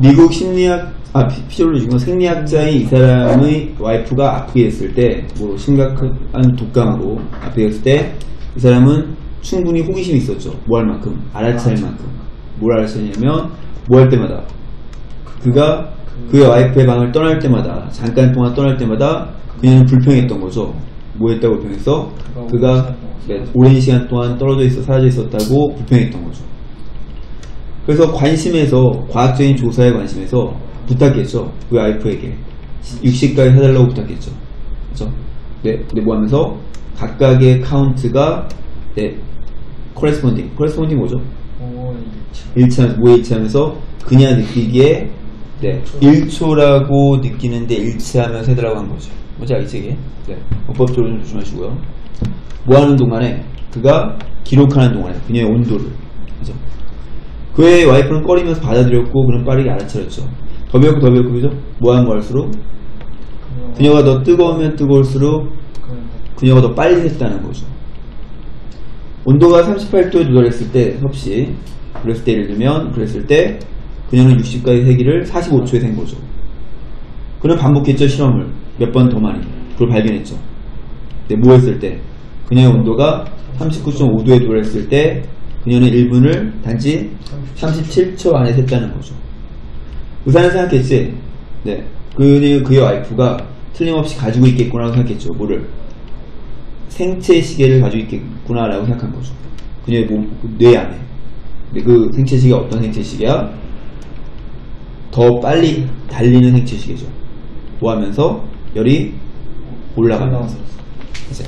미국 심리학 아 피- 피지올로지고 생리학자인 이 사람의 와이프가 아프게 됐을 때 뭐 심각한 독감으로 아프게 됐을 때 이 사람은 충분히 호기심이 있었죠. 뭐 할 만큼 알아챌 만큼 뭘 알아채냐면 뭐 할 때마다 그가 그의 와이프의 방을 떠날 때마다 잠깐 동안 떠날 때마다 그녀는 불평했던 거죠. 뭐 했다고 불평했어? 그가 네, 오랜 시간 동안 떨어져 있어 사라져 있었다고 불평했던 거죠. 그래서 관심에서 과학적인 조사에 관심에서 부탁했죠. 그 와이프에게 60까지 해달라고 부탁했죠. 그죠? 네, 뭐 하면서 각각의 카운트가 네, corresponding. Corresponding 뭐죠? 오, 일치하면서 뭐 일치하면서 그냥 느끼기에 네, 1초라고 느끼는데 일치하면서 해달라고 한 거죠. 뭔지 알겠지 이게? 네. 법적으로 좀 조심하시고요. 뭐 하는 동안에 그가 기록하는 동안에 그녀의 온도를 그죠? 그의 와이프는 꺼리면서 받아들였고 그는 빠르게 알아차렸죠. 더 배웠고 더 배웠고 그죠? 뭐 하는 거 할수록 그녀가 더 뜨거우면 뜨거울수록 그녀가 더 빨리 했다는 거죠. 온도가 38도에 도달했을 때 섭씨 그랬을 때 예를 들면 그랬을 때 그녀는 60까지 세기를 45초에 센 거죠. 그는 반복했죠 실험을 몇 번 더 많이 그걸 발견했죠. 근데 뭐 했을 때 그녀의 온도가 39.5도에 도달했을 때 그녀는 1분을 단지 37초 안에 셌다는 거죠. 의사는 생각했지. 네. 그의, 그의 와이프가 틀림없이 가지고 있겠구나라고 생각했죠. 뭐를? 생체 시계를 가지고 있겠구나라고 생각한 거죠. 그녀의 몸, 뇌 안에. 근데 그 생체 시계가 어떤 생체 시계야? 더 빨리 달리는 생체 시계죠. 뭐 하면서? 열이 올라가면서. 이제